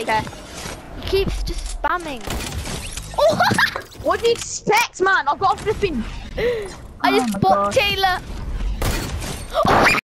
Okay. he keeps just spamming. Oh, What do you expect, man? I've got a flipping. I oh just bought God. Taylor.